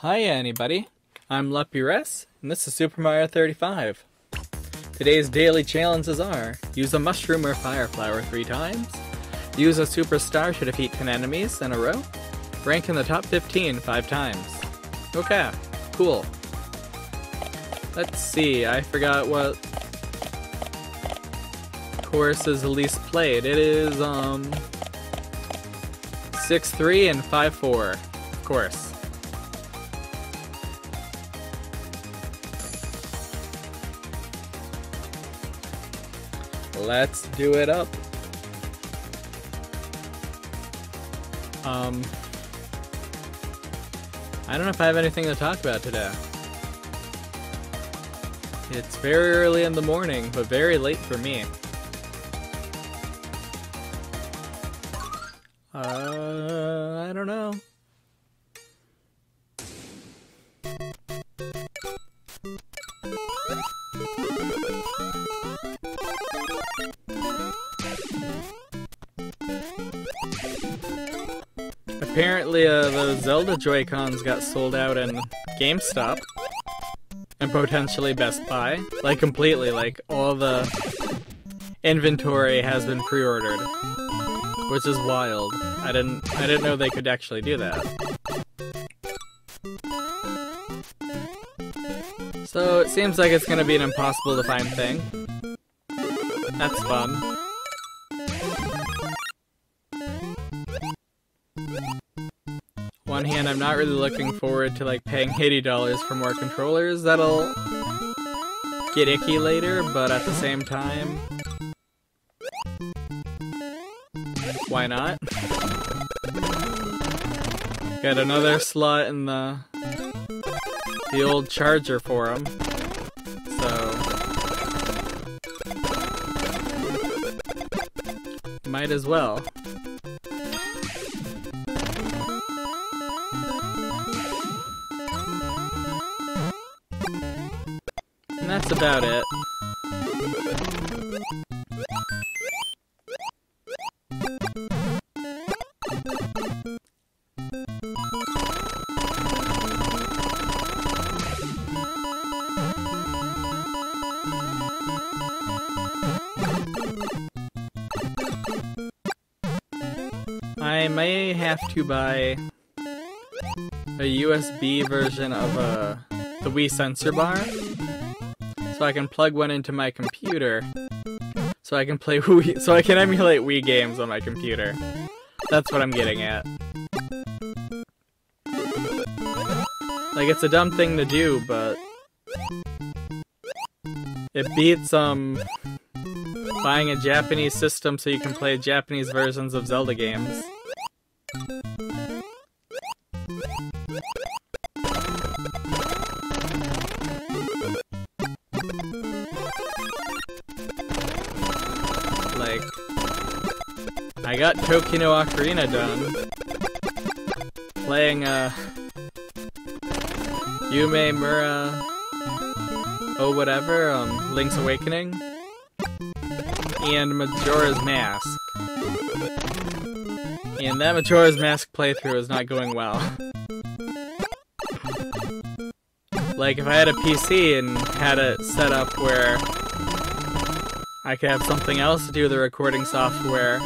Hi anybody, I'm Luppi Ress, and this is Super Mario 35. Today's daily challenges are use a mushroom or fire flower three times, use a superstar to defeat 10 enemies in a row, rank in the top 15 five times. Okay, cool. Let's see, I forgot what course is the least played. It is, um, 6-3 and 5-4, of course. Let's do it up. Um, I don't know if I have anything to talk about today. It's very early in the morning, but very late for me. Zelda Joy-Cons got sold out in GameStop. And potentially Best Buy. Like, completely. Like, all the inventory has been pre-ordered. Which is wild. I didn't I didn't know they could actually do that. So it seems like it's gonna be an impossible to find thing. That's fun. Hand, I'm not really looking forward to like paying $80 for more controllers. That'll get icky later, but at the same time, why not? Got another slot in the the old charger for him. So might as well. About it. I may have to buy a USB version of a the Wii sensor bar so I can plug one into my computer so I can play Wii so I can emulate Wii games on my computer. That's what I'm getting at. Like it's a dumb thing to do, but it beats um buying a Japanese system so you can play Japanese versions of Zelda games. Toki no Ocarina done. Playing, uh, Yume Mura, oh whatever, um, Link's Awakening, and Majora's Mask. And that Majora's Mask playthrough is not going well. like, if I had a PC and had it set up where I could have something else to do with the recording software.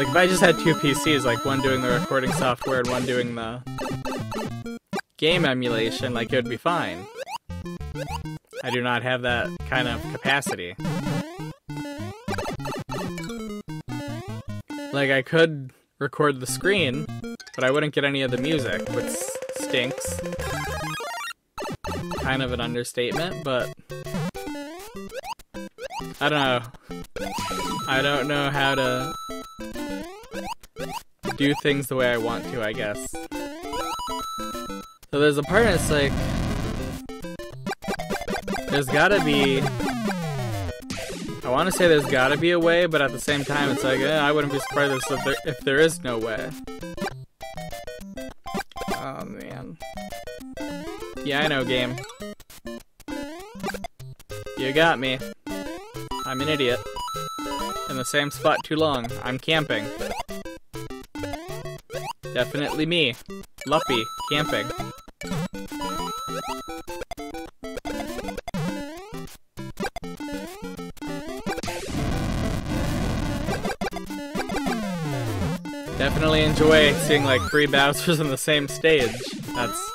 Like, if I just had two PCs, like one doing the recording software and one doing the game emulation, like, it would be fine. I do not have that kind of capacity. Like, I could record the screen, but I wouldn't get any of the music, which stinks. Kind of an understatement, but I don't know. I don't know how to do things the way I want to, I guess. So there's a part that's like, there's gotta be, I want to say there's gotta be a way, but at the same time it's like, eh, I wouldn't be surprised if there, if there is no way. Oh man. Yeah, I know, game. You got me. I'm an idiot. In the same spot too long. I'm camping. Definitely me. Luffy, camping. Definitely enjoy seeing like three Bowsers on the same stage. That's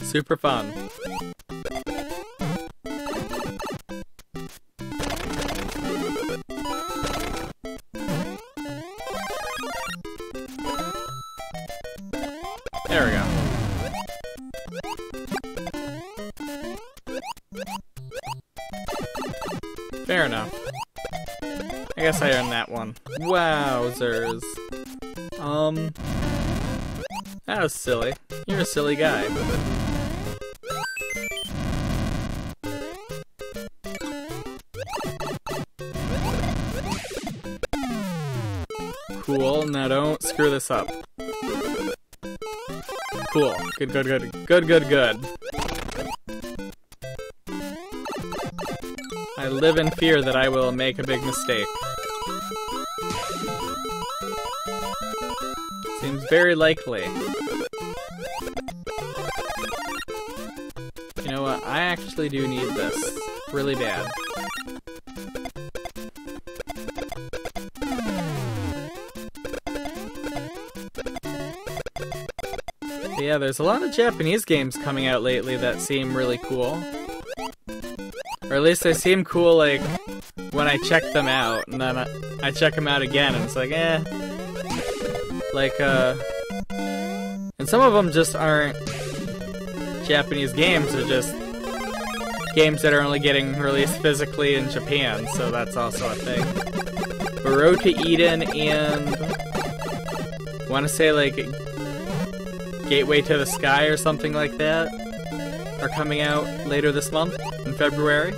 super fun. There we go. Fair enough. I guess I earned that one. Wowzers. Um... That was silly. You're a silly guy. Cool, now don't screw this up. Cool. Good, good, good. Good, good, good. I live in fear that I will make a big mistake. Seems very likely. You know what? I actually do need this. Really bad. There's a lot of Japanese games coming out lately that seem really cool. Or at least they seem cool, like, when I check them out, and then I, I check them out again, and it's like, eh. Like, uh... And some of them just aren't Japanese games, they're just games that are only getting released physically in Japan, so that's also a thing. Road to Eden and... I want to say, like, Gateway to the Sky or something like that are coming out later this month, in February.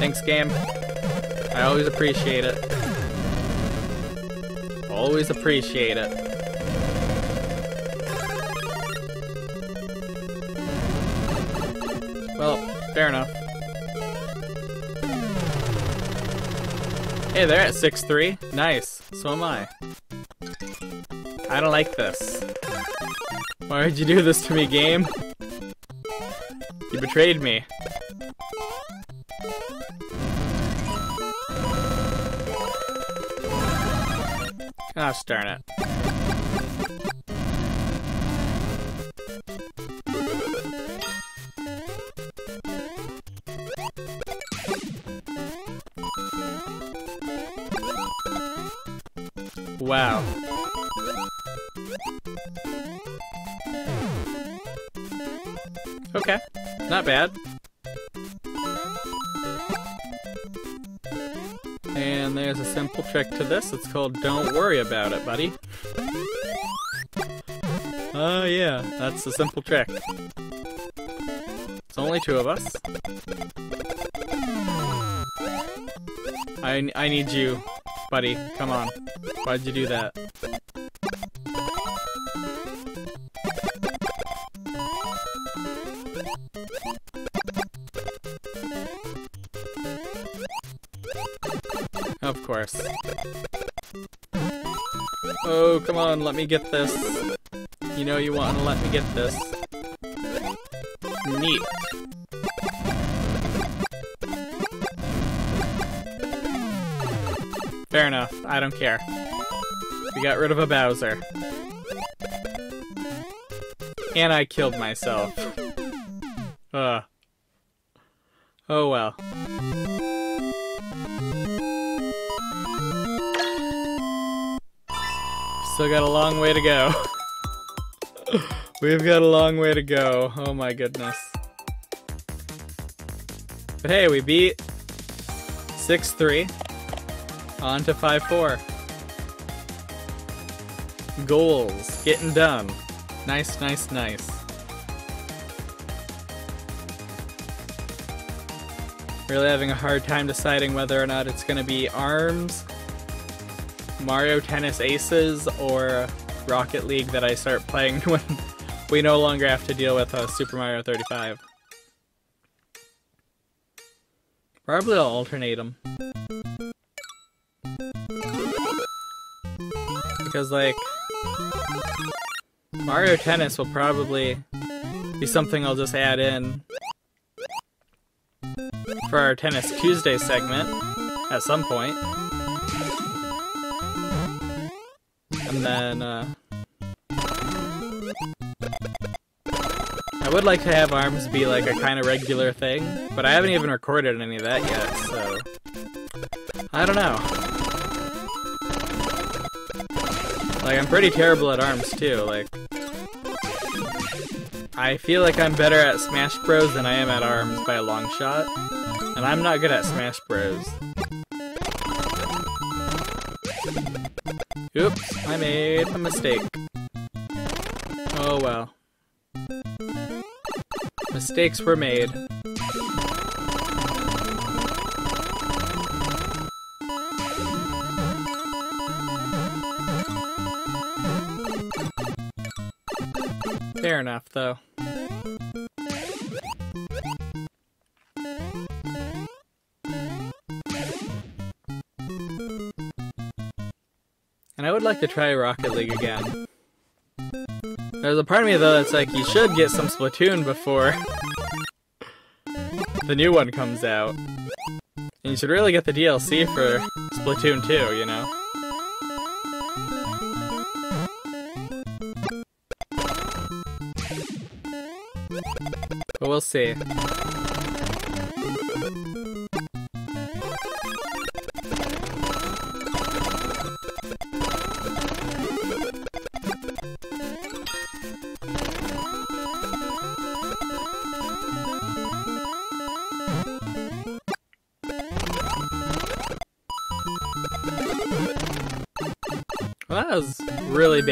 Thanks, game. I always appreciate it. Always appreciate it. Well, fair enough. Hey, they're at 6-3. Nice. So am I. I don't like this. Why would you do this to me, game? You betrayed me. Gosh darn it. Bad. And there's a simple trick to this. It's called Don't Worry About It, buddy. Oh uh, yeah, that's the simple trick. It's only two of us. I, I need you, buddy. Come on. Why'd you do that? Oh, come on, let me get this. You know you want to let me get this. Neat. Fair enough, I don't care. We got rid of a Bowser. And I killed myself. Ugh. Oh well. Still got a long way to go. We've got a long way to go. Oh my goodness. But hey, we beat 6-3. On to 5-4. Goals. Getting done. Nice, nice, nice. Really having a hard time deciding whether or not it's going to be ARMS Mario Tennis Aces or Rocket League that I start playing when we no longer have to deal with uh, Super Mario 35. Probably I'll alternate them. Because, like, Mario Tennis will probably be something I'll just add in for our Tennis Tuesday segment at some point. And then, uh, I would like to have ARMS be like a kind of regular thing, but I haven't even recorded any of that yet, so I don't know. Like, I'm pretty terrible at ARMS too, like, I feel like I'm better at Smash Bros than I am at ARMS by a long shot, and I'm not good at Smash Bros. Oops, I made a mistake. Oh well. Mistakes were made. Fair enough, though. To try Rocket League again. There's a part of me though that's like, you should get some Splatoon before the new one comes out. And you should really get the DLC for Splatoon 2, you know? But we'll see.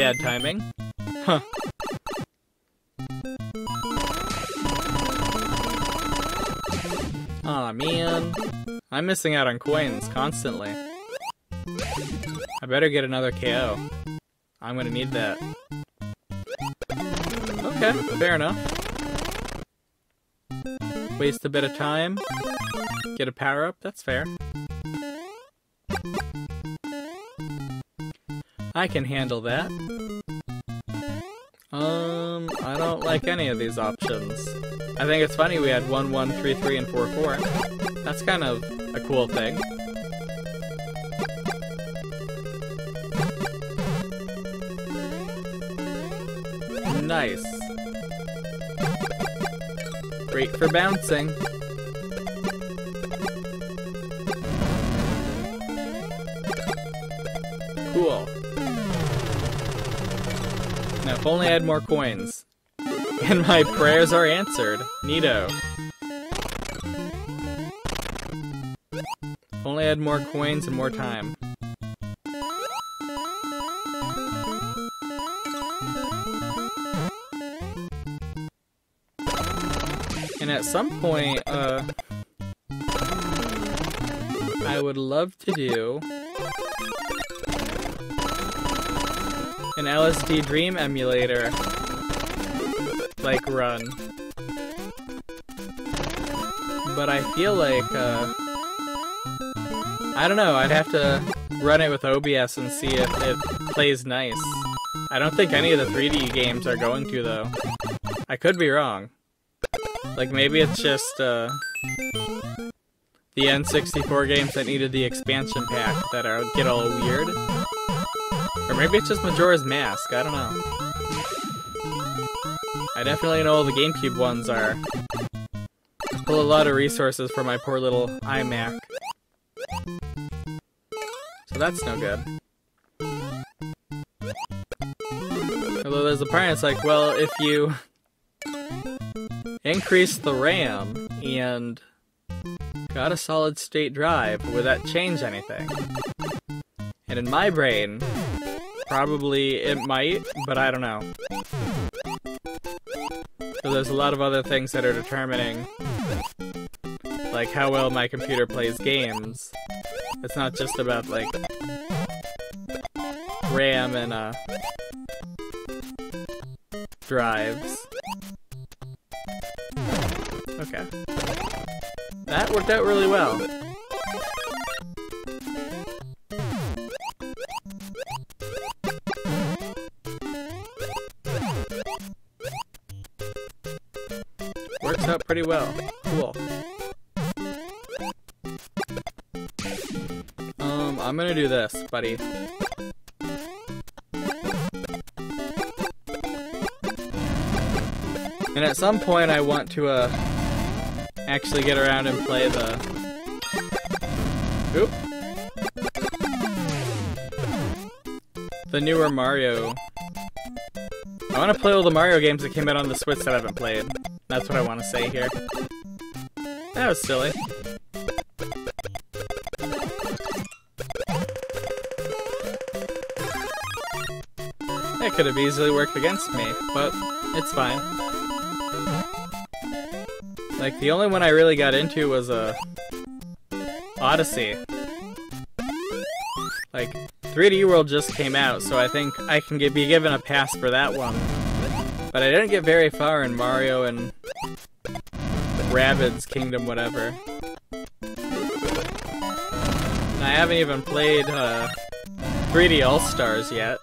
Bad timing. Huh. Aw, oh, man. I'm missing out on coins constantly. I better get another KO. I'm gonna need that. Okay, fair enough. Waste a bit of time. Get a power-up, that's fair. I can handle that. Um, I don't like any of these options. I think it's funny we had 1, 1, 3, 3, and 4, 4. That's kind of a cool thing. Nice. Great for bouncing. If only I had more coins. And my prayers are answered. Neato. If only I had more coins and more time. And at some point, uh... I would love to do an LSD Dream emulator like run. But I feel like uh I don't know, I'd have to run it with OBS and see if it plays nice. I don't think any of the 3D games are going to though. I could be wrong. Like maybe it's just uh the N64 games that needed the expansion pack that are get all weird. Or maybe it's just Majora's Mask, I don't know. I definitely know the GameCube ones are. Pull a lot of resources for my poor little iMac. So that's no good. Although there's a part like, well, if you increase the RAM and got a solid state drive, would that change anything? And in my brain, Probably it might, but I don't know. So there's a lot of other things that are determining like how well my computer plays games. It's not just about like RAM and uh drives. Okay. That worked out really well. Well. Cool. Um, I'm gonna do this, buddy. And at some point I want to, uh, actually get around and play the... Oop. The newer Mario. I want to play all the Mario games that came out on the Switch that I haven't played. That's what I want to say here. That was silly. That could have easily worked against me, but it's fine. Like, the only one I really got into was, uh, Odyssey. Like, 3D World just came out, so I think I can be given a pass for that one. But I didn't get very far in Mario and Rabbids Kingdom whatever. And I haven't even played uh, 3D All-Stars yet.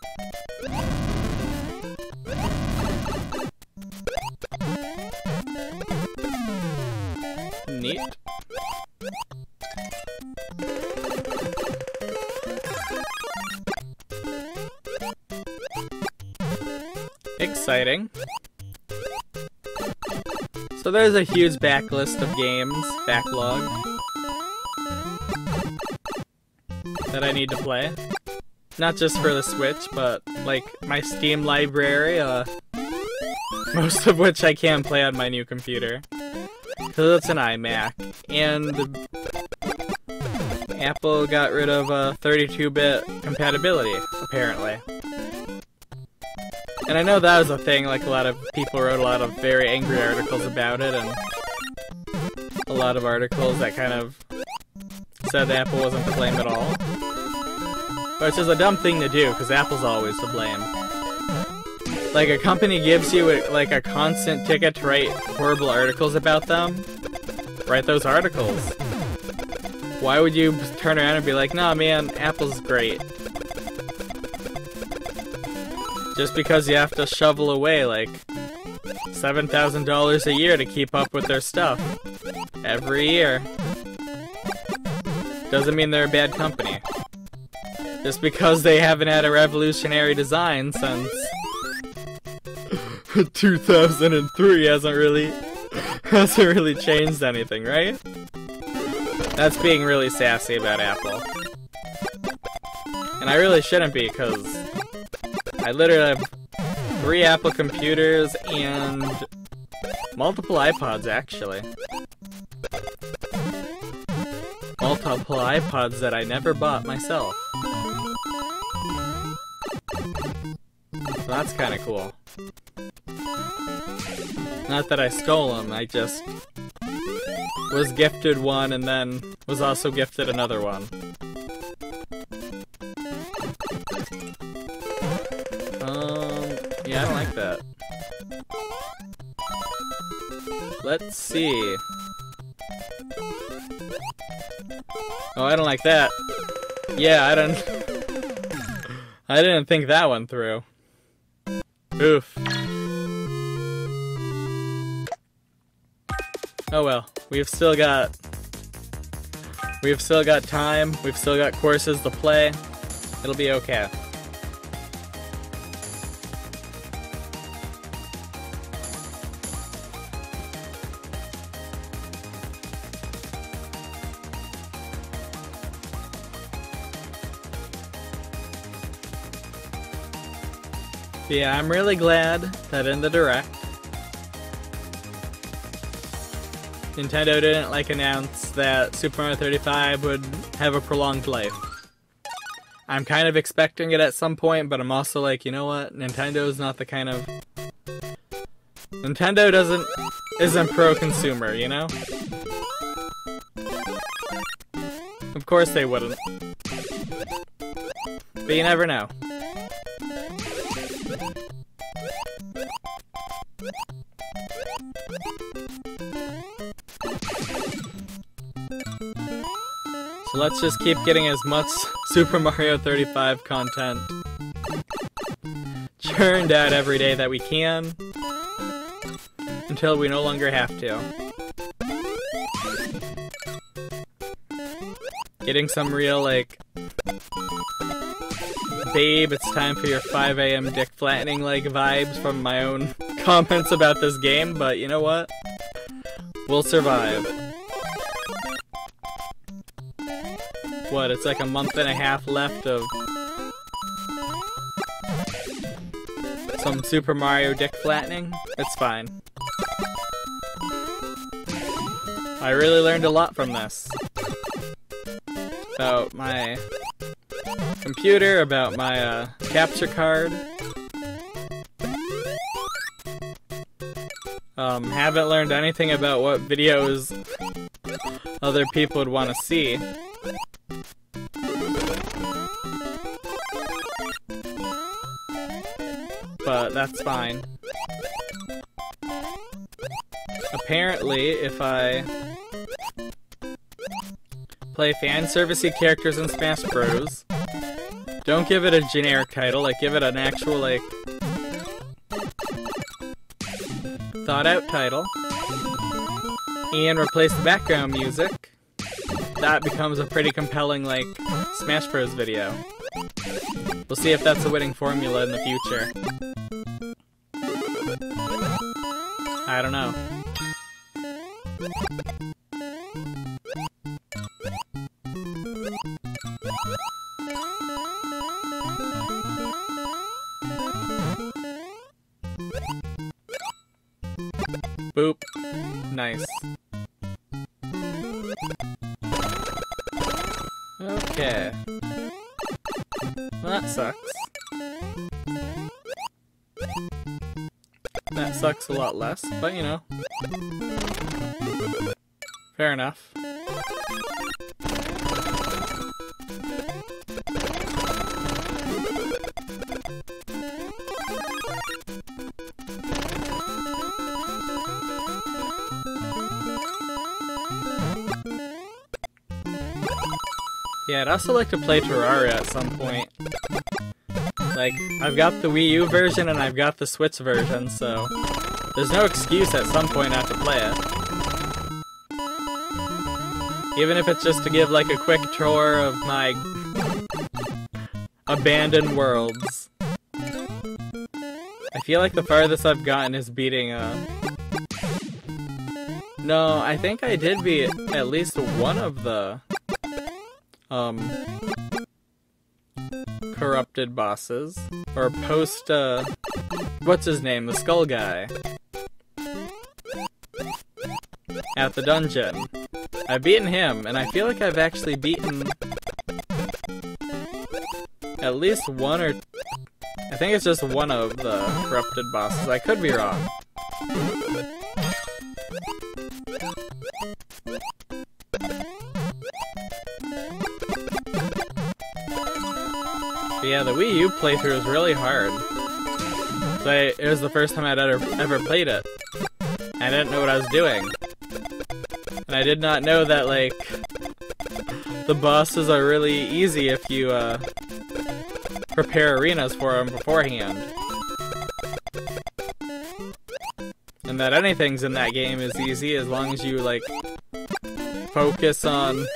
Neat. Exciting. So there's a huge backlist of games, backlog, that I need to play. Not just for the Switch, but like my Steam library, uh, most of which I can't play on my new computer. Because it's an iMac. And Apple got rid of 32-bit uh, compatibility, apparently. And I know that was a thing, like a lot of people wrote a lot of very angry articles about it, and a lot of articles that kind of said Apple wasn't to blame at all. Which is a dumb thing to do, because Apple's always to blame. Like, a company gives you, like, a constant ticket to write horrible articles about them, write those articles. Why would you turn around and be like, nah man, Apple's great. Just because you have to shovel away like $7,000 a year to keep up with their stuff. Every year. Doesn't mean they're a bad company. Just because they haven't had a revolutionary design since 2003 hasn't really hasn't really changed anything, right? That's being really sassy about Apple. And I really shouldn't be, because I literally have three Apple computers and multiple iPods, actually. Multiple iPods that I never bought myself. So that's kind of cool. Not that I stole them, I just was gifted one and then was also gifted another one. I don't like that. Let's see. Oh, I don't like that. Yeah, I don't... I didn't think that one through. Oof. Oh well, we've still got... We've still got time, we've still got courses to play. It'll be okay. Yeah, I'm really glad that in the Direct, Nintendo didn't like announce that Super Mario 35 would have a prolonged life. I'm kind of expecting it at some point, but I'm also like, you know what? Nintendo's not the kind of Nintendo doesn't isn't pro-consumer, you know? Of course they wouldn't. But you never know. Let's just keep getting as much Super Mario 35 content churned out every day that we can. until we no longer have to. Getting some real, like, babe, it's time for your 5 a.m. dick flattening like vibes from my own comments about this game, but you know what? We'll survive. What, it's like a month and a half left of some Super Mario dick flattening? It's fine. I really learned a lot from this. About my computer, about my uh, capture card. Um, haven't learned anything about what videos other people would want to see. That's fine. Apparently, if I play fan servicey characters in Smash Bros. Don't give it a generic title, like give it an actual like thought out title. And replace the background music. That becomes a pretty compelling like Smash Bros video. We'll see if that's a winning formula in the future. I don't know. Boop. Nice. Okay. Well, that sucks. Sucks a lot less, but you know. Fair enough. Yeah, I'd also like to play Terraria at some point. Like, I've got the Wii U version and I've got the Switch version, so there's no excuse at some point not to play it. Even if it's just to give like a quick tour of my abandoned worlds. I feel like the farthest I've gotten is beating, uh... No, I think I did beat at least one of the um, corrupted bosses. Or post, uh, what's his name? The skull guy. At the dungeon. I've beaten him, and I feel like I've actually beaten at least one or... I think it's just one of the corrupted bosses. I could be wrong. Yeah, the Wii U playthrough was really hard. So I, it was the first time I'd ever, ever played it. I didn't know what I was doing. And I did not know that, like, the bosses are really easy if you, uh, prepare arenas for them beforehand. And that anything's in that game is easy as long as you, like, focus on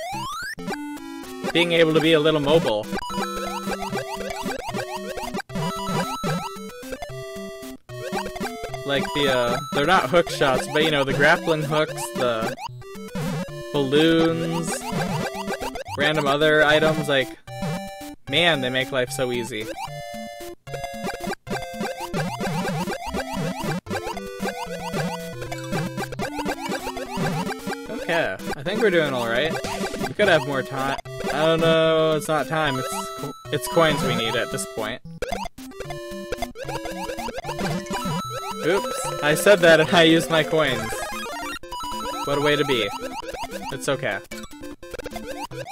being able to be a little mobile. Like the, uh, they're not hook shots, but you know, the grappling hooks, the balloons, random other items, like, man, they make life so easy. Okay, I think we're doing alright. We could have more time. I don't know, it's not time, it's, co it's coins we need at this point. Oops, I said that and I used my coins. What a way to be. It's okay.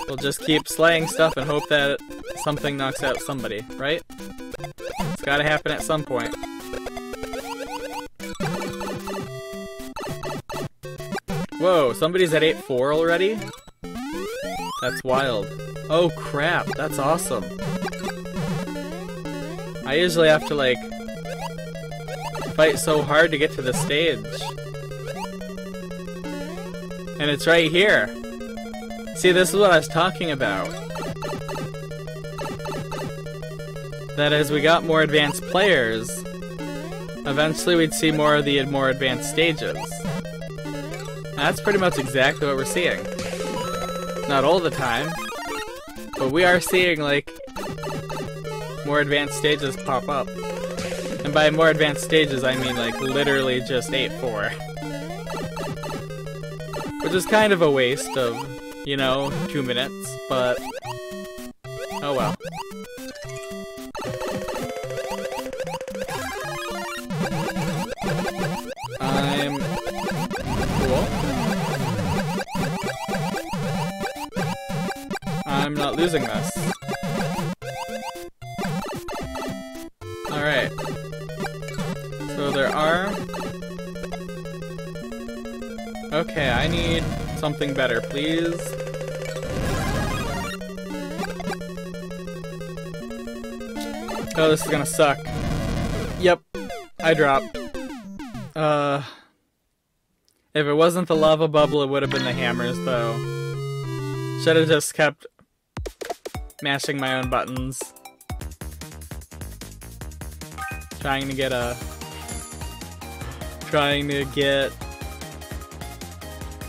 We'll just keep slaying stuff and hope that something knocks out somebody, right? It's gotta happen at some point. Whoa, somebody's at 8-4 already? That's wild. Oh crap, that's awesome. I usually have to like fight so hard to get to the stage. And it's right here. See, this is what I was talking about. That as we got more advanced players, eventually we'd see more of the more advanced stages. That's pretty much exactly what we're seeing. Not all the time, but we are seeing, like, more advanced stages pop up. And by more advanced stages, I mean, like, literally just 8-4. Which is kind of a waste of, you know, two minutes, but... Oh well. I'm... Cool. I'm not losing this. Something better, please. Oh, this is gonna suck. Yep, I dropped. Uh... If it wasn't the lava bubble, it would have been the hammers, though. Should have just kept mashing my own buttons. Trying to get a... Trying to get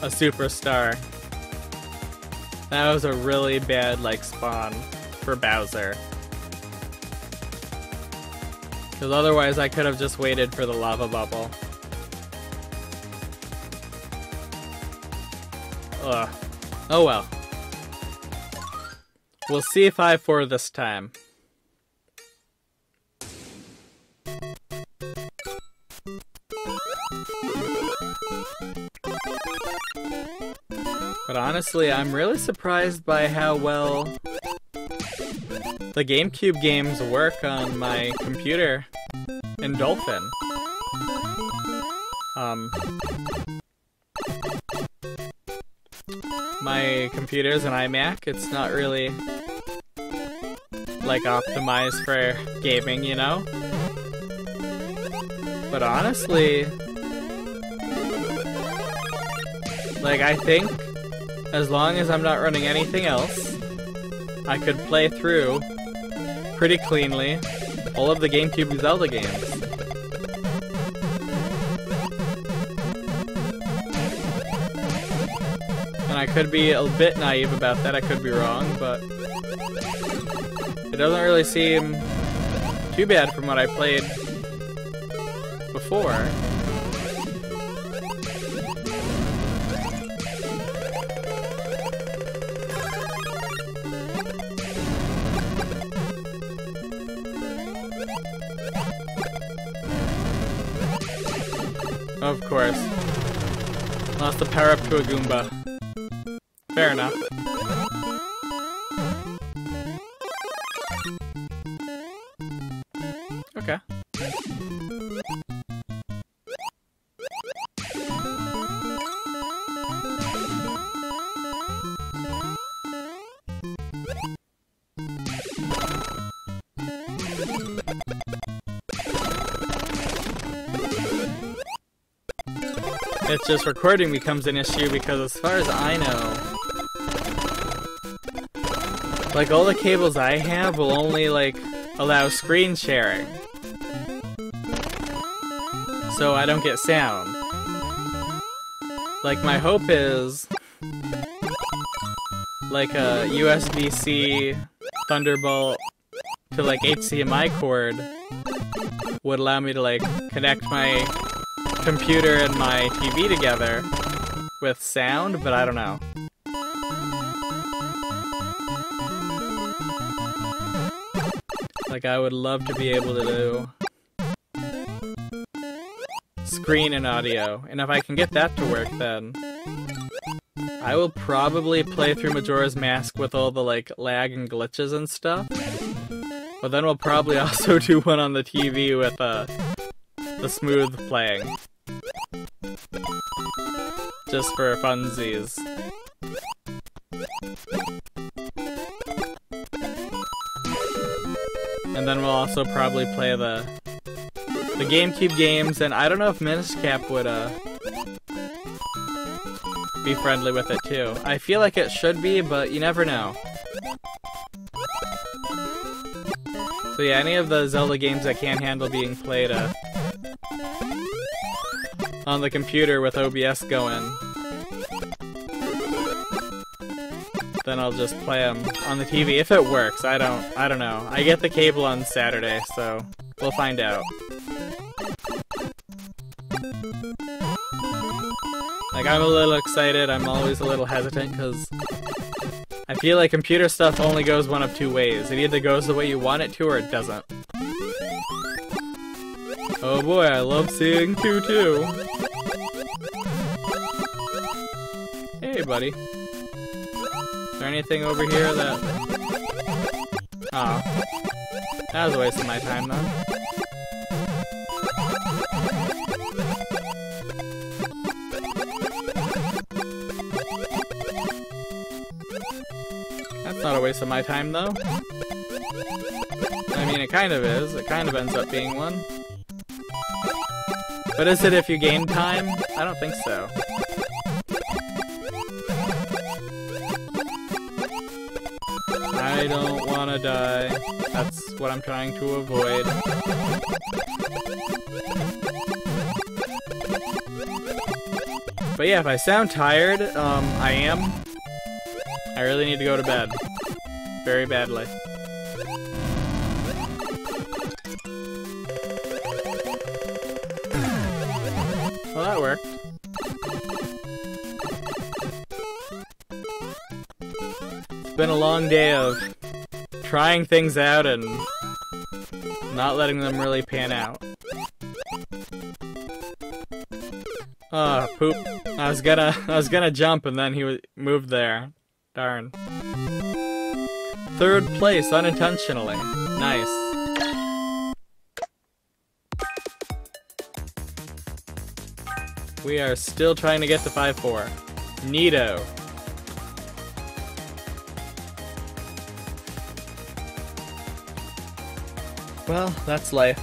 a superstar. That was a really bad, like, spawn for Bowser. Because otherwise I could have just waited for the lava bubble. Ugh. Oh well. We'll see if I for this time. But honestly, I'm really surprised by how well the GameCube games work on my computer in Dolphin. Um, my computer's an iMac. It's not really like optimized for gaming, you know? But honestly, like I think as long as I'm not running anything else, I could play through pretty cleanly all of the GameCube Zelda games. And I could be a bit naive about that, I could be wrong, but it doesn't really seem too bad from what I played before. Of course. Lost the power up to a Goomba. Fair enough. Just recording becomes an issue because as far as I know, like all the cables I have will only like allow screen sharing. So I don't get sound. Like my hope is like a USB-C Thunderbolt to like HDMI cord would allow me to like connect my computer and my TV together with sound, but I don't know. Like, I would love to be able to do screen and audio, and if I can get that to work, then I will probably play through Majora's Mask with all the, like, lag and glitches and stuff. But then we'll probably also do one on the TV with, uh, the smooth playing. Just for funsies. And then we'll also probably play the the GameCube games, and I don't know if Minish Cap would uh be friendly with it too. I feel like it should be, but you never know. So yeah, any of the Zelda games that can't handle being played uh, on the computer with OBS going, then I'll just play them on the TV if it works. I don't, I don't know. I get the cable on Saturday, so we'll find out. Like, I'm a little excited, I'm always a little hesitant, because I feel like computer stuff only goes one of two ways. It either goes the way you want it to, or it doesn't. Oh boy, I love seeing 2-2. Hey, buddy. Is there anything over here that... Oh. That was a waste of my time, though. That's not a waste of my time, though. I mean, it kind of is. It kind of ends up being one. But is it if you gain time? I don't think so. I don't want to die. That's what I'm trying to avoid. But yeah, if I sound tired, um, I am. I really need to go to bed very badly. Long day of trying things out and not letting them really pan out. Oh, poop. I was gonna I was gonna jump and then he moved there. Darn. Third place unintentionally. Nice. We are still trying to get to 5-4. Neato. Well, that's life.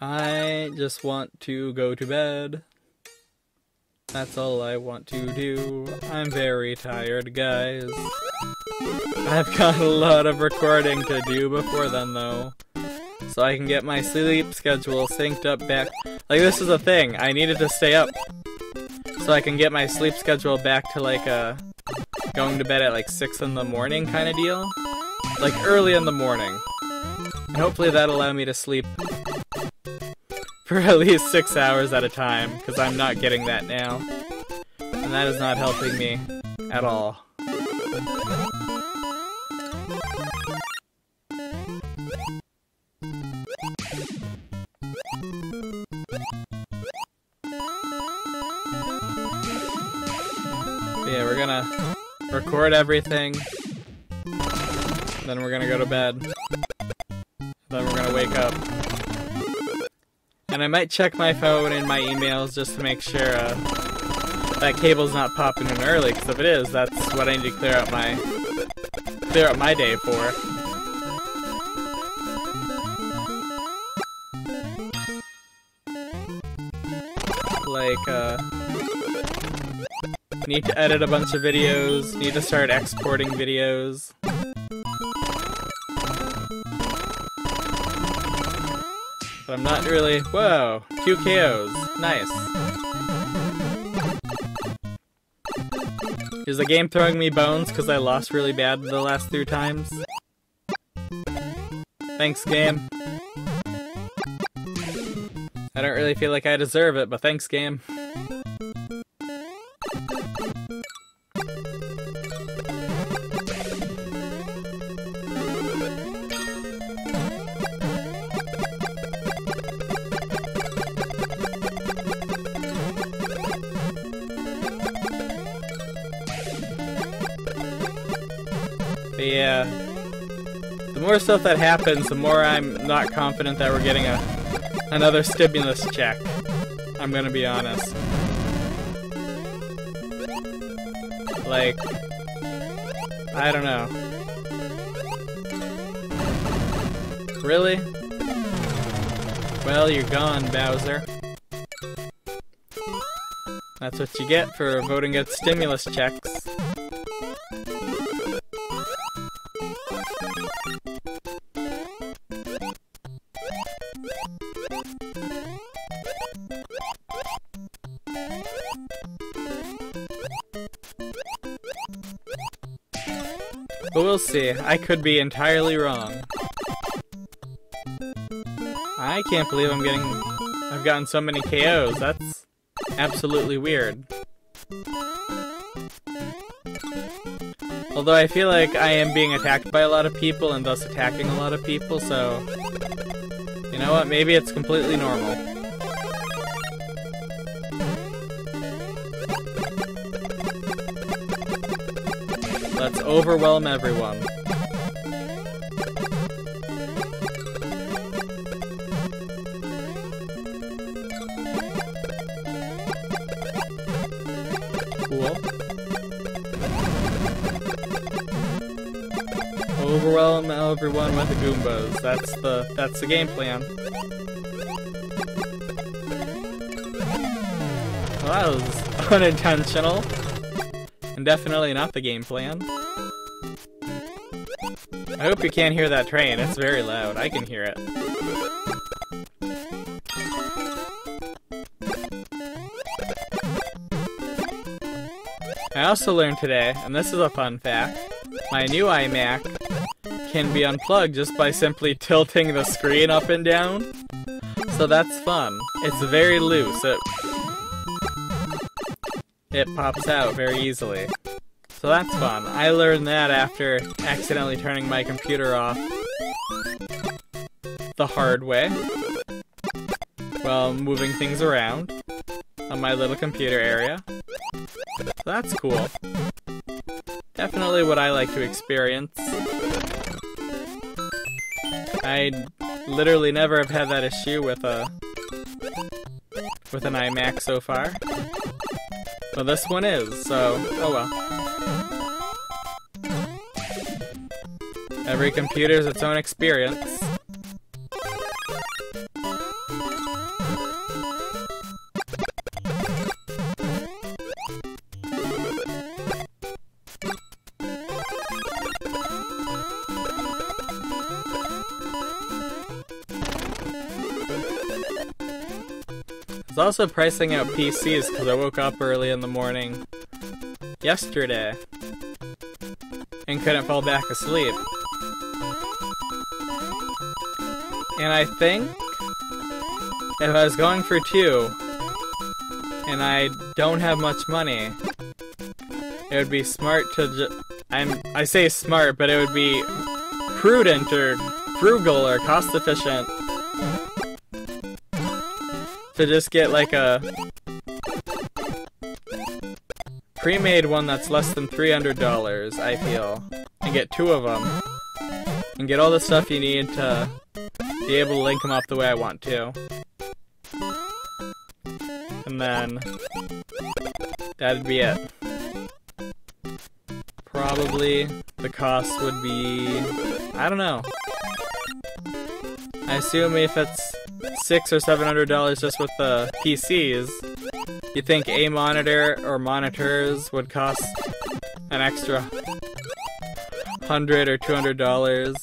I just want to go to bed. That's all I want to do. I'm very tired, guys. I've got a lot of recording to do before then, though. So I can get my sleep schedule synced up back. Like, this is a thing. I needed to stay up. So I can get my sleep schedule back to, like, a... Going to bed at, like, 6 in the morning kind of deal. Like, early in the morning. And hopefully that'll allow me to sleep for at least six hours at a time, because I'm not getting that now. And that is not helping me at all. Record everything, then we're gonna go to bed, then we're gonna wake up. And I might check my phone and my emails just to make sure uh, that cable's not popping in early, because if it is, that's what I need to clear out my clear out my day for. Like, uh, need to edit a bunch of videos, need to start exporting videos. But I'm not really... Whoa! QKOs. Nice. Is the game throwing me bones because I lost really bad the last three times? Thanks, game. I don't really feel like I deserve it, but thanks, game. more stuff that happens, the more I'm not confident that we're getting a another stimulus check. I'm gonna be honest. Like, I don't know. Really? Well, you're gone, Bowser. That's what you get for voting against stimulus checks. See. I could be entirely wrong. I can't believe I'm getting... I've gotten so many KOs. That's absolutely weird. Although I feel like I am being attacked by a lot of people and thus attacking a lot of people, so... You know what? Maybe it's completely normal. Overwhelm everyone. Cool. Overwhelm everyone with the Goombas. That's the that's the game plan. Well, that was unintentional. And definitely not the game plan. I hope you can't hear that train. It's very loud. I can hear it. I also learned today, and this is a fun fact, my new iMac can be unplugged just by simply tilting the screen up and down. So that's fun. It's very loose. It it pops out very easily. So that's fun. I learned that after accidentally turning my computer off the hard way while moving things around on my little computer area. So that's cool. Definitely what I like to experience. I literally never have had that issue with a with an iMac so far. Well, this one is, so, oh well. Every computer is its own experience. I was also pricing out PCs because I woke up early in the morning yesterday and couldn't fall back asleep. And I think if I was going for two and I don't have much money, it would be smart to I'm I say smart, but it would be prudent or frugal or cost efficient to just get like a pre-made one that's less than $300, I feel, and get two of them, and get all the stuff you need to be able to link them up the way I want to. And then, that'd be it. Probably the cost would be, I don't know. I assume if it's six or seven hundred dollars just with the PCs, you think a monitor or monitors would cost an extra hundred or two hundred dollars.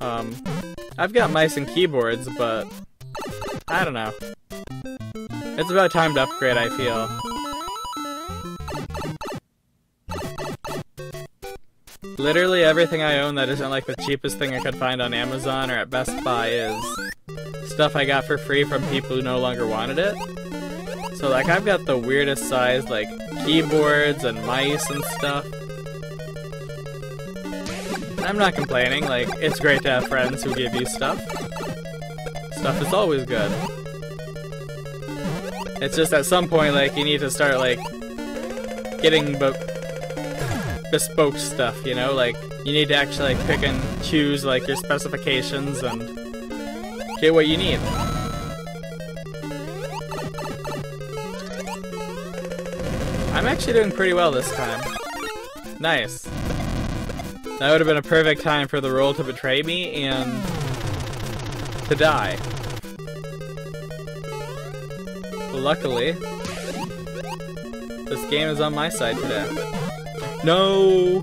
Um, I've got mice and keyboards, but I don't know. It's about time to upgrade, I feel. Literally everything I own that isn't like the cheapest thing I could find on Amazon or at Best Buy is stuff I got for free from people who no longer wanted it. So like I've got the weirdest size like keyboards and mice and stuff. I'm not complaining, like it's great to have friends who give you stuff. Stuff is always good. It's just at some point like you need to start like getting bespoke stuff, you know? Like you need to actually like pick and choose like your specifications and Get what you need. I'm actually doing pretty well this time. Nice. That would have been a perfect time for the roll to betray me, and to die. Luckily, this game is on my side today. No!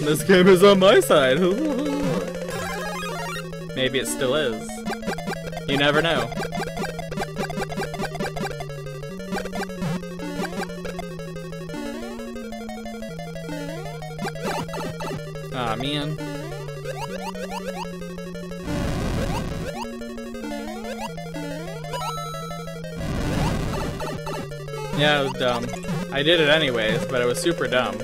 This game is on my side. Maybe it still is. You never know. Dumb. I did it anyways, but it was super dumb.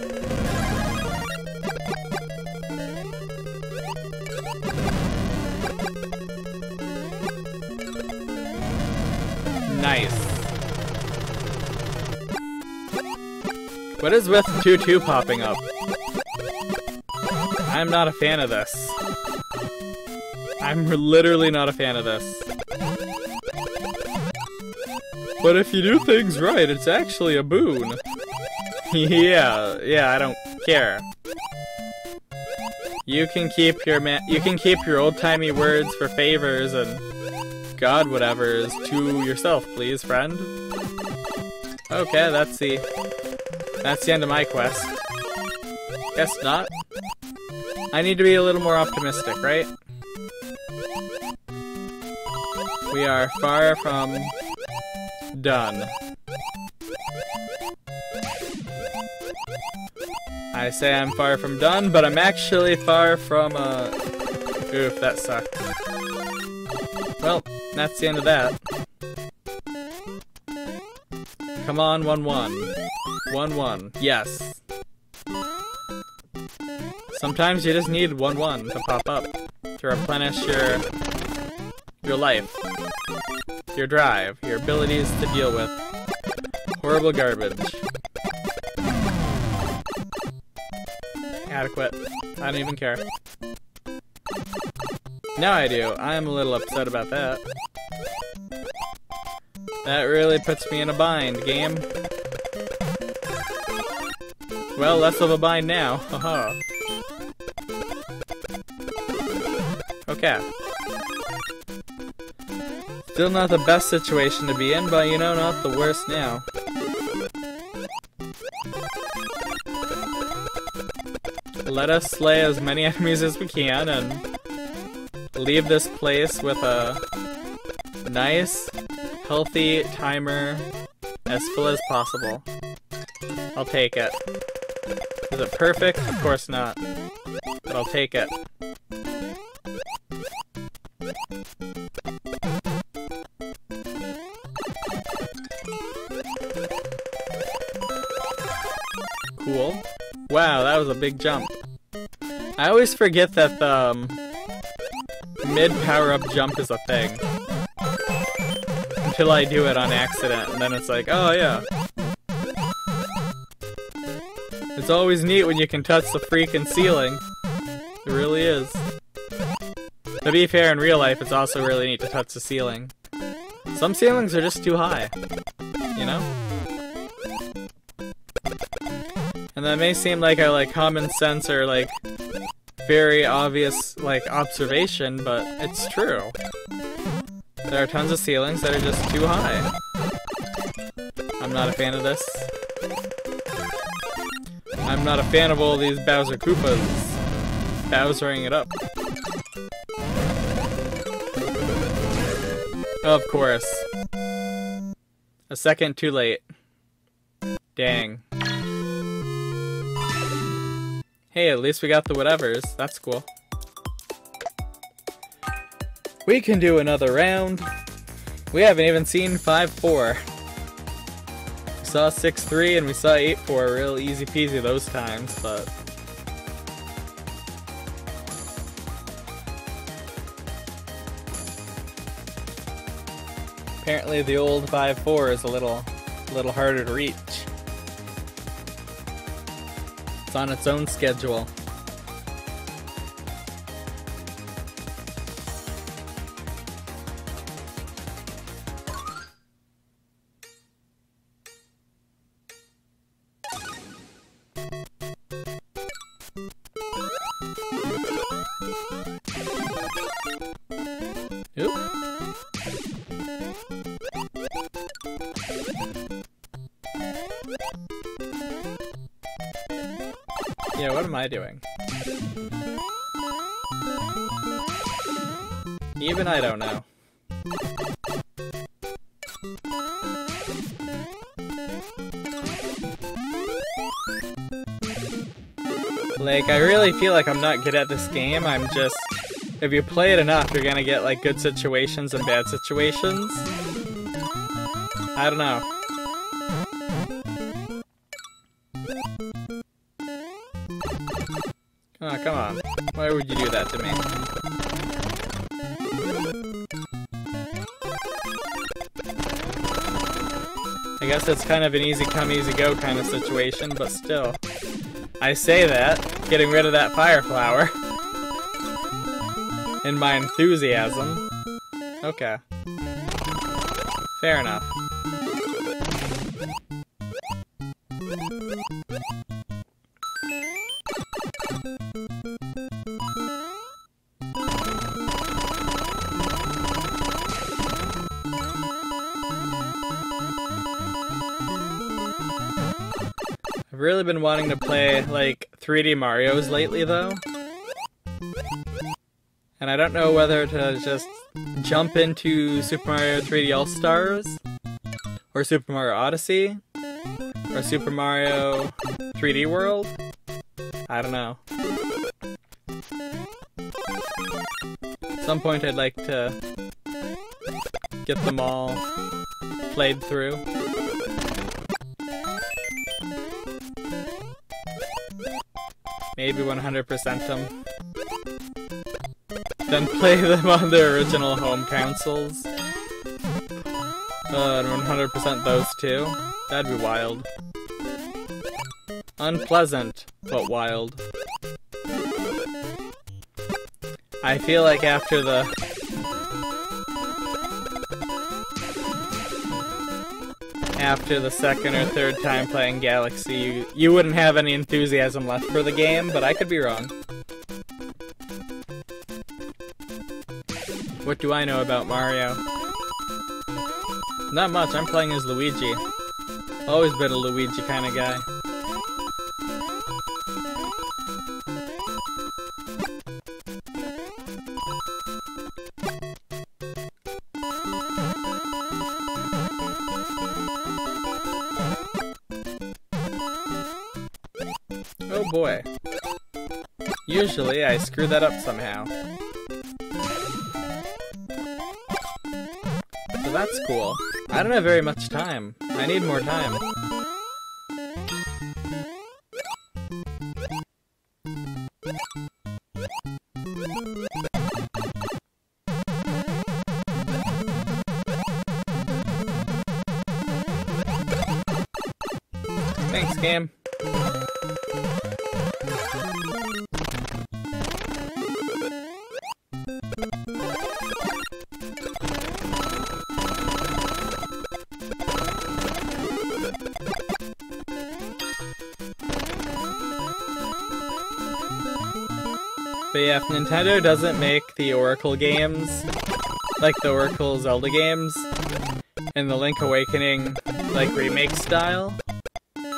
Nice. What is with 2-2 popping up? I'm not a fan of this. I'm literally not a fan of this. But if you do things right, it's actually a boon. yeah, yeah, I don't care. You can keep your man you can keep your old-timey words for favors and god whatevers to yourself, please, friend. Okay, that's the that's the end of my quest. Guess not. I need to be a little more optimistic, right? We are far from done. I say I'm far from done, but I'm actually far from, uh... Oof, that sucked. Well, that's the end of that. Come on, 1-1. 1-1. Yes. Sometimes you just need 1-1 to pop up to replenish your your life your drive, your abilities to deal with horrible garbage. Adequate. I don't even care. Now I do. I'm a little upset about that. That really puts me in a bind, game. Well, less of a bind now. Haha. okay. Still not the best situation to be in, but you know, not the worst now. Let us slay as many enemies as we can and leave this place with a nice, healthy timer as full as possible. I'll take it. Is it perfect? Of course not. But I'll take it. Was a big jump. I always forget that the um, mid power-up jump is a thing. Until I do it on accident, and then it's like, oh yeah. It's always neat when you can touch the freaking ceiling. It really is. To be fair, in real life, it's also really neat to touch the ceiling. Some ceilings are just too high. You know? And that may seem like a like common sense or like very obvious like observation, but it's true. There are tons of ceilings that are just too high. I'm not a fan of this. I'm not a fan of all these Bowser Koopas Bowsering it up. Of course. A second too late. Dang. Hey, at least we got the whatevers. That's cool. We can do another round. We haven't even seen 5-4. We saw 6-3 and we saw 8-4 real easy peasy those times, but... Apparently the old 5-4 is a little, a little harder to reach. It's on its own schedule. Doing? Even I don't know. Like, I really feel like I'm not good at this game, I'm just... If you play it enough, you're gonna get, like, good situations and bad situations. I don't know. Oh, come on. Why would you do that to me? I guess it's kind of an easy come, easy go kind of situation, but still. I say that, getting rid of that fire flower. In my enthusiasm. Okay. Fair enough. To play, like, 3D Marios lately, though. And I don't know whether to just jump into Super Mario 3D All-Stars, or Super Mario Odyssey, or Super Mario 3D World. I don't know. At some point I'd like to get them all played through. Maybe 100% them. Then play them on their original home consoles. Uh, and 100% those two. That'd be wild. Unpleasant, but wild. I feel like after the after the second or third time playing Galaxy, you, you wouldn't have any enthusiasm left for the game, but I could be wrong. What do I know about Mario? Not much, I'm playing as Luigi. Always been a Luigi kind of guy. Usually, I screw that up somehow. So that's cool. I don't have very much time. I need more time. Nintendo doesn't make the Oracle games, like the Oracle Zelda games, and the Link Awakening, like, remake style,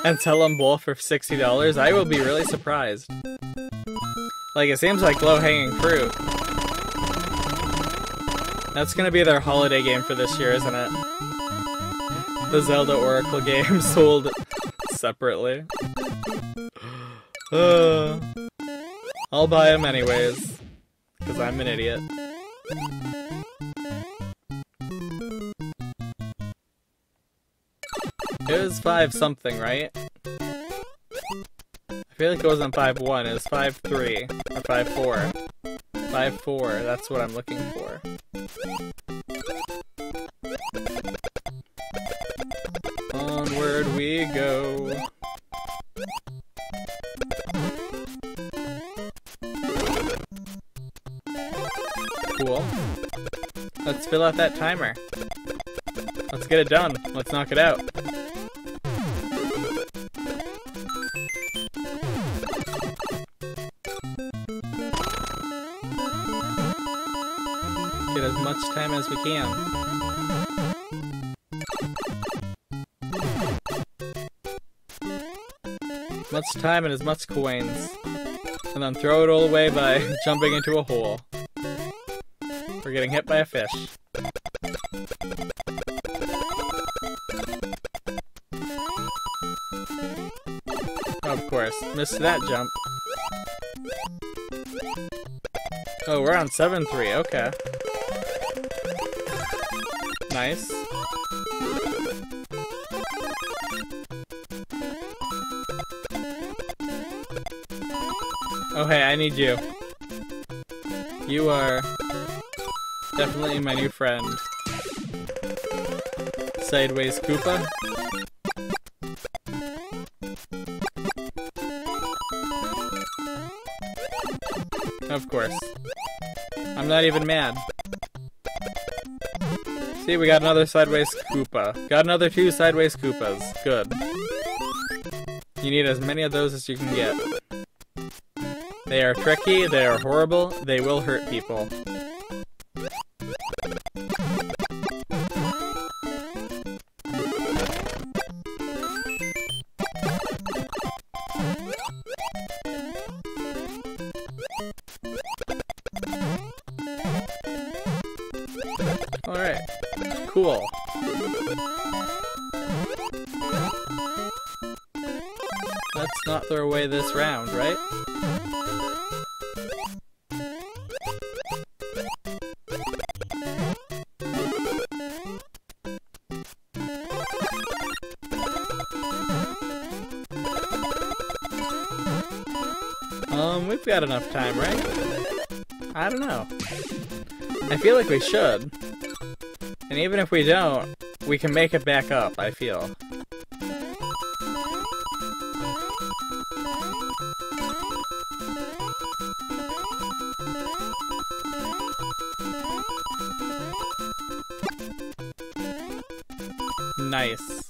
and sell them both for $60, I will be really surprised. Like, it seems like low-hanging fruit. That's gonna be their holiday game for this year, isn't it? The Zelda Oracle game sold separately. Uh. I'll buy them anyways. Because I'm an idiot. It was 5 something, right? I feel like it wasn't 5-1, it was 5-3. Or 5-4. 5-4, that's what I'm looking for. Onward we go. Out that timer. Let's get it done. Let's knock it out. Get as much time as we can. much time and as much coins. And then throw it all away by jumping into a hole. We're getting hit by a fish. Missed that jump. Oh, we're on 7-3, okay. Nice. Oh hey, I need you. You are definitely my new friend. Sideways Koopa. Of course. I'm not even mad. See, we got another Sideways Koopa. Got another two Sideways Koopas. Good. You need as many of those as you can get. They are tricky, they are horrible, they will hurt people. Away this round, right? Um, we've got enough time, right? I don't know. I feel like we should. And even if we don't, we can make it back up, I feel. Nice.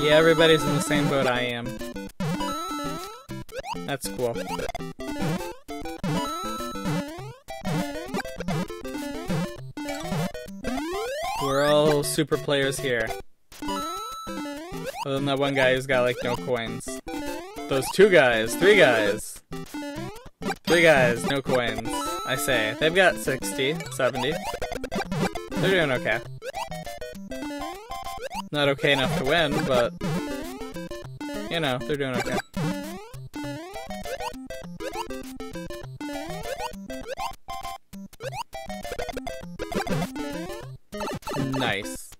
Yeah, everybody's in the same boat I am. That's cool. We're all super players here. Other than that one guy who's got like no coins. Those two guys, three guys. Three guys, no coins. I say. They've got 60, 70. They're doing okay. Not okay enough to win, but... You know, they're doing okay. Nice.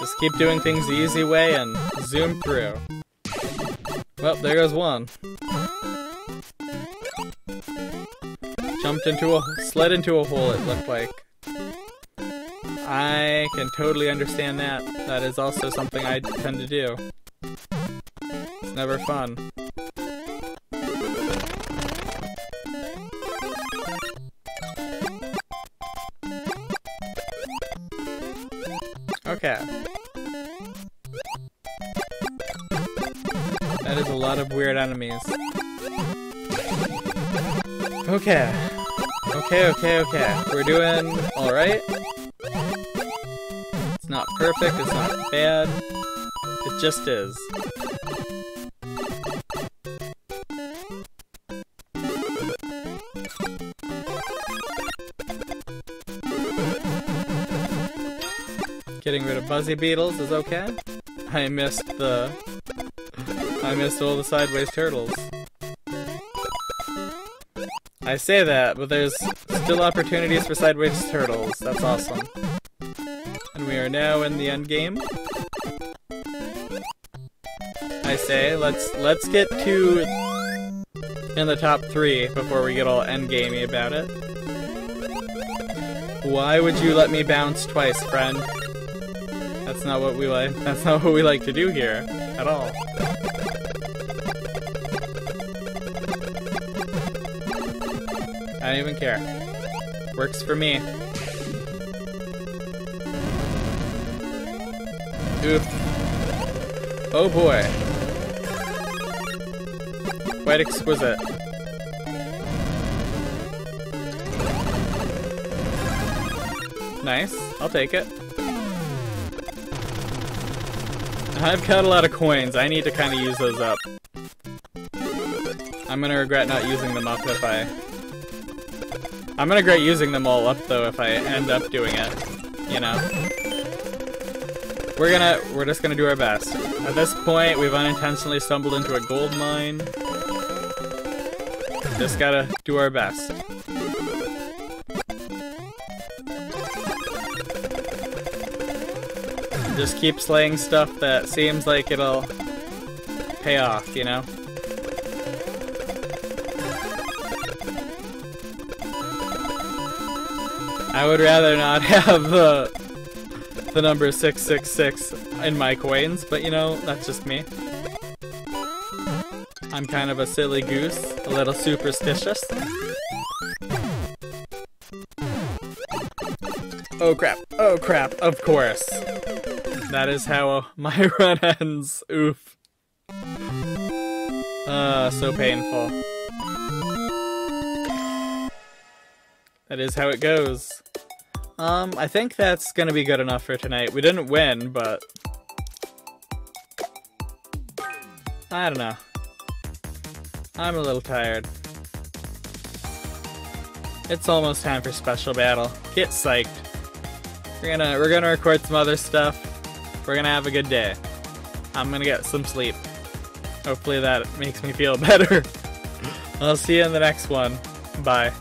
Just keep doing things the easy way and zoom through. Well, there goes one. Jumped into a- slid into a hole, it looked like. I can totally understand that. That is also something I tend to do. It's never fun. Okay. That is a lot of weird enemies. Okay. Okay, okay, okay. We're doing alright. It's not perfect, it's not bad. It just is. Getting rid of Buzzy Beetles is okay. I missed the... I missed all the sideways turtles. I say that, but there's still opportunities for sideways turtles. That's awesome. And we are now in the end game. I say, let's let's get to in the top three before we get all end gamey about it. Why would you let me bounce twice, friend? That's not what we like. That's not what we like to do here at all. I don't even care. Works for me. Oof. Oh boy. Quite exquisite. Nice. I'll take it. I've got a lot of coins. I need to kind of use those up. I'm gonna regret not using them up if I... I'm gonna regret using them all up, though, if I end up doing it. You know? We're gonna... We're just gonna do our best. At this point, we've unintentionally stumbled into a gold mine. Just gotta do our best. Just keep slaying stuff that seems like it'll pay off, you know? I would rather not have the the number 666 in my coins, but you know, that's just me. I'm kind of a silly goose, a little superstitious. Oh crap, oh crap, of course. That is how my run ends. Oof. Uh, so painful. That is how it goes. Um, I think that's gonna be good enough for tonight. We didn't win, but... I don't know. I'm a little tired. It's almost time for special battle. Get psyched. We're gonna we're gonna record some other stuff. We're gonna have a good day. I'm gonna get some sleep. Hopefully that makes me feel better. I'll see you in the next one. Bye.